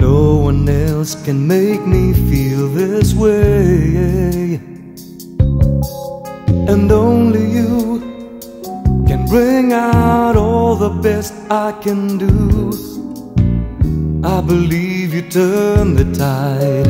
No one else can make me feel this way. And only you can bring out all the best I can do. I believe you turn the tide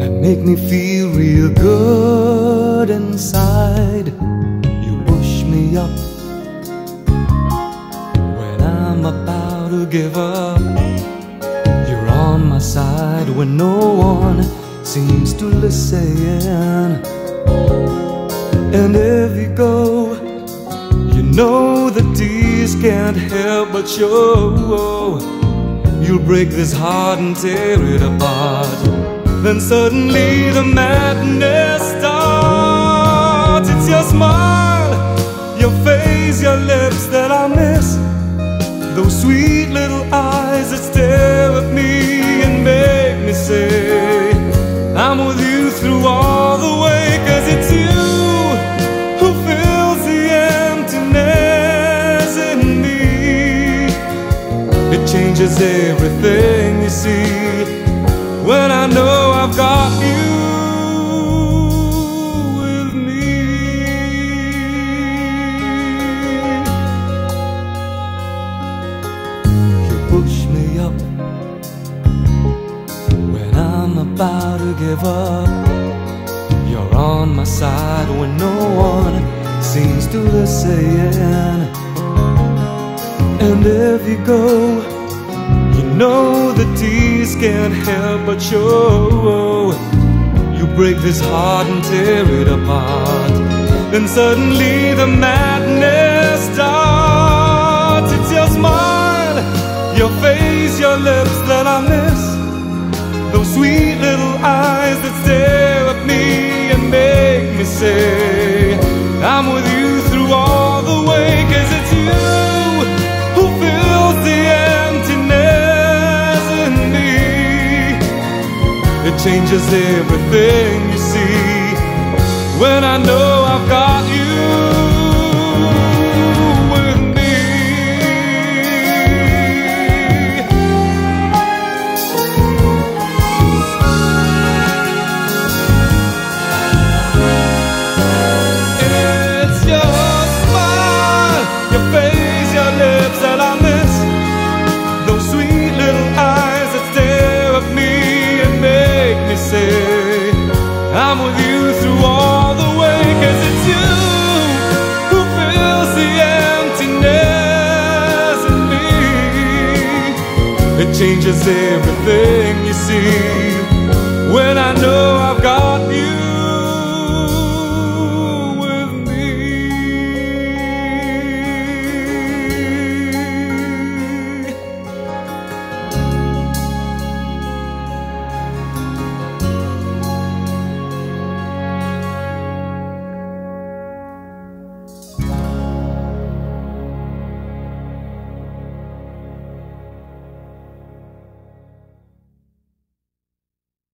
and make me feel real good inside. You push me up when I'm about to give up. Side when no one seems to listen. And if you go, you know the tears can't help but show. You'll break this heart and tear it apart. Then suddenly the madness starts. It's your smile, your face, your lips that I changes everything you see when I know I've got you with me. You push me up when I'm about to give up. You're on my side when no one seems to listen. And if you go, know the tears can't help but show. You break this heart and tear it apart. Then suddenly the madness starts. It's your smile, your face, your lips that I miss. Those sweet Changes everything you see. When I know I've got you I'm with you through all the way, cause it's you who fills the emptiness in me. It changes everything you see when I know I've got you.